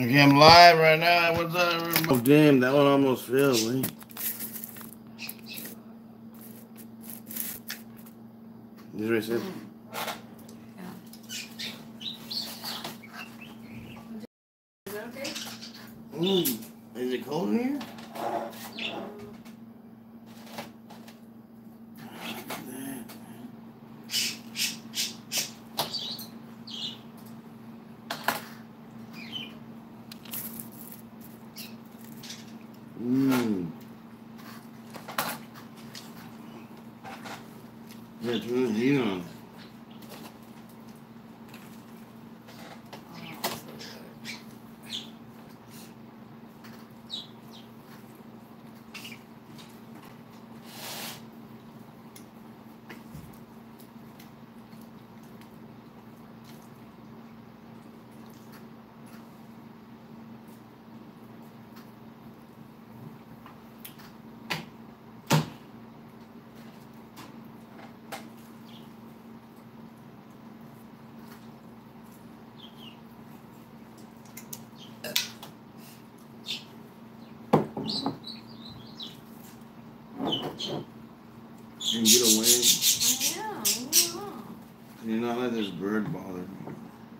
Okay, I'm live right now. What's up? everybody? Oh, damn, that one almost failed, man. You ready, sis? Is that okay? Mm. Is it cold in here? Yeah, turn the heat on. And get away. I know. You not let this bird bother me.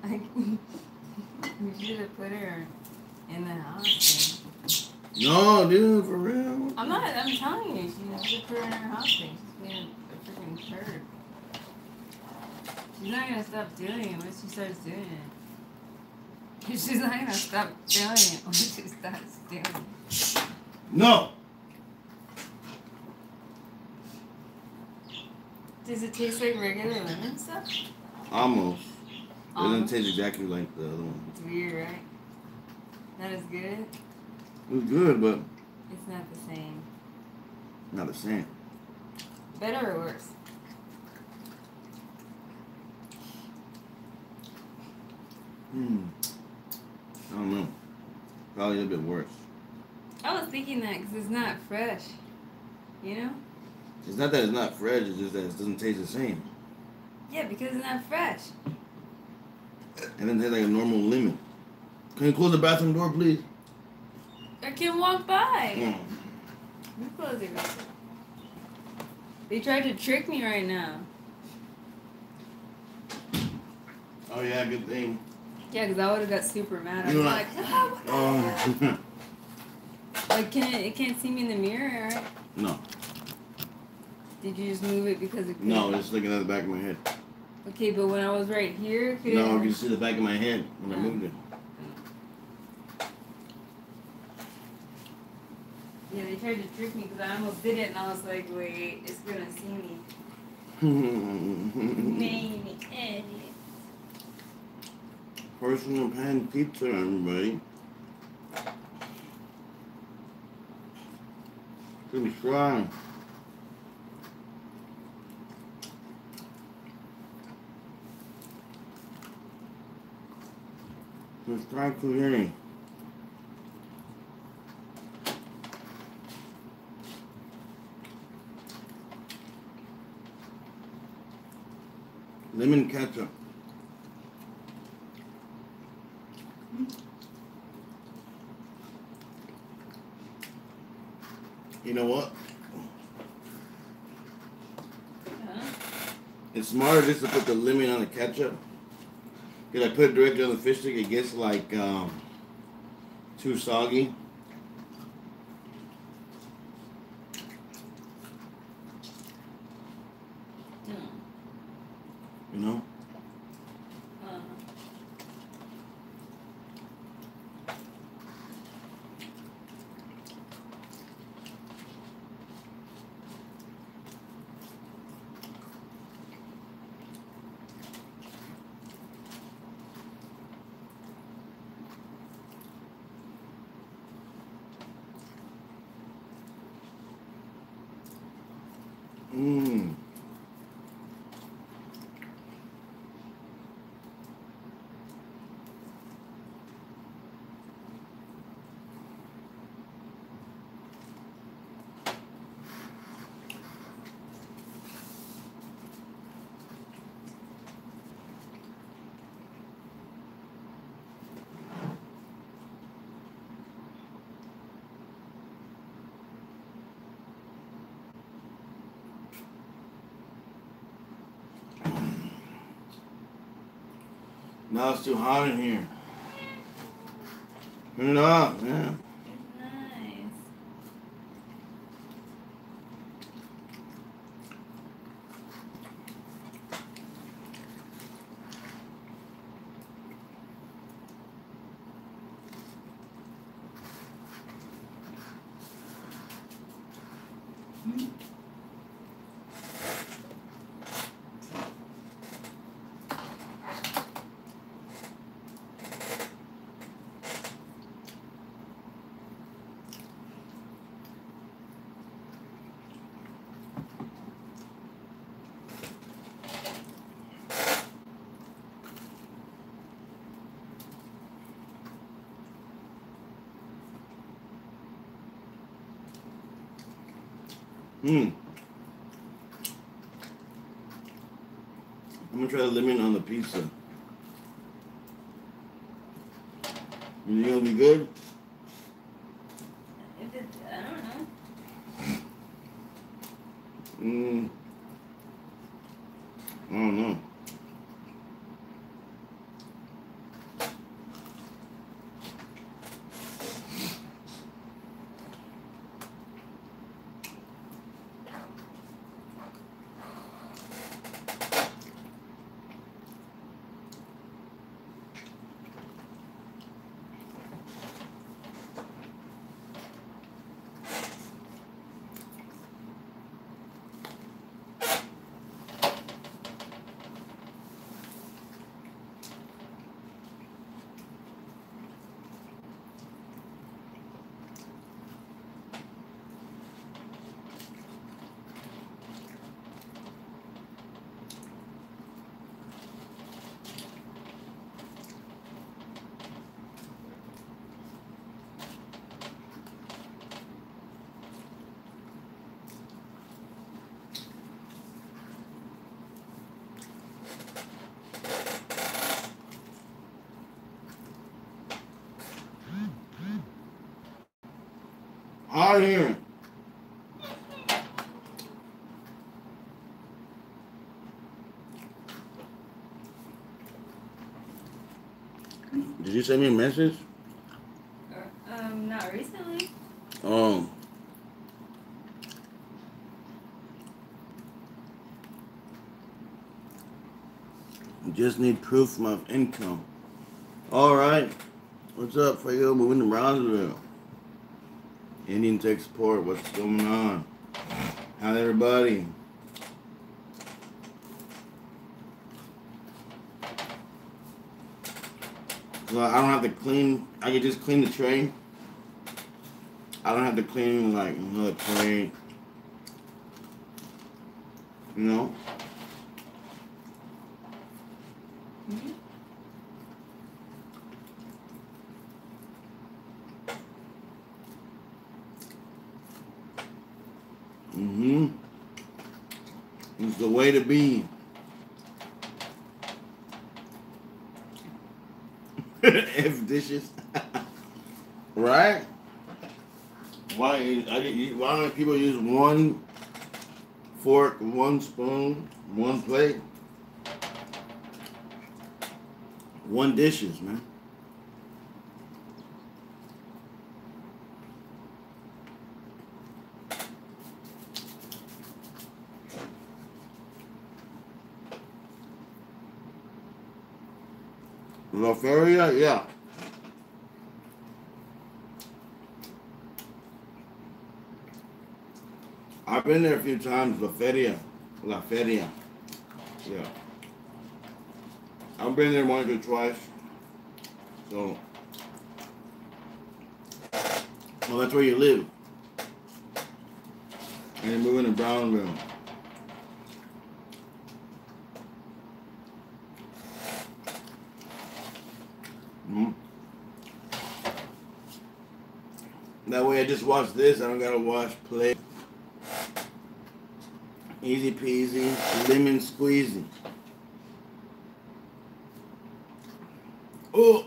I know. we should have put her in the house. No, dude, for real. I'm not. I'm telling you, she should put her in her house. She's being a freaking turd. She's not gonna stop doing it once she starts doing it. She's not gonna stop doing it once she starts doing it. No. Does it taste like regular lemon stuff? Almost. It doesn't taste exactly like the other one. It's weird, right? Not as good. It's good, but It's not the same. not the same. Better or worse? Hmm. I don't know. Probably a bit worse. I was thinking that because it's not fresh. You know? It's not that it's not fresh. It's just that it doesn't taste the same. Yeah, because it's not fresh. And then taste like a normal lemon. Can you close the bathroom door, please? I can walk by. Mm. You close it. They tried to trick me right now. Oh yeah, good thing. Yeah, because I would have got super mad. I'm know like, ah, what the hell? Oh Like, can it, it can't see me in the mirror, right? no, Did you just move it because it no, couldn't- it's looking at the back of my head. Okay, but when I was right here, could No, you can see the back of my head when I Oh. moved it. Yeah, they tried to trick me because I almost did it, and I was like, wait, it's gonna see me. Maybe edit. Personal pan pizza, everybody. Pretty strong. Try creating. Lemon ketchup. You know what? Huh? It's smarter just to put the lemon on the ketchup. Because I put it directly on the fish stick, it gets like um, too soggy. Hmm. You know? Uh, Mmm. No, it's too hot in here. Turn it off, yeah. It's nice. Hmm. I'm gonna try the lemon on the pizza. You think it'll be good? If it, I don't know. Mm. I don't know. Hot here. Did you send me a message? Or, um, not recently. Oh. Just need proof of income. All right. What's up, Fuego? Moving to Brownsville. Indian tech support. What's going on? How's everybody? So I don't have to clean. I can just clean the tray. I don't have to clean like another tray. You know? Mm-hmm. It's the way to be. if dishes. right? Why why don't people use one fork, one spoon, one plate? One dishes, man. La Feria, yeah. I've been there a few times, La Feria. La Feria. Yeah. I've been there once or twice. So, well, that's where you live. And you're moving to Brownsville. That way I just wash this, I don't gotta wash play. Easy peasy, lemon squeezy. Oh!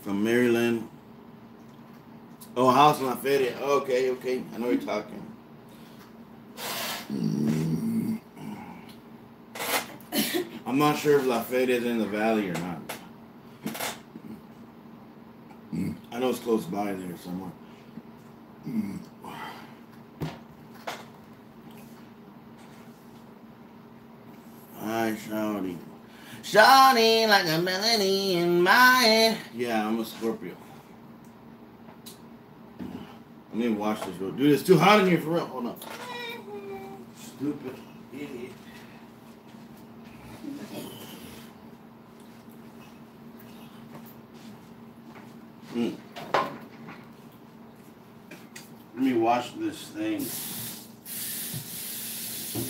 From Maryland. Oh, House La Feria. Okay, okay. I know you're talking. I'm not sure if Lafayette is in the valley or not. Mm. I know it's close by there somewhere. Mm. Hi, Shawty. Shawty like a melody in my head. Yeah, I'm a Scorpio. Let me wash this real. Dude, it's too hot in here for real. Hold on. Mm-hmm. Stupid idiot. Mm. Let me wash this thing.